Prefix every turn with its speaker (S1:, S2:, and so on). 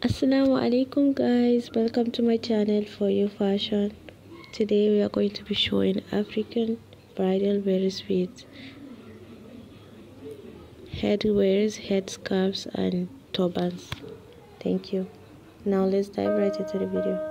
S1: Assalamu alaikum guys. Welcome to my channel for your fashion. Today we are going to be showing African bridal wears with head wears head scarves and turbans. Thank you. Now let's dive right into the video.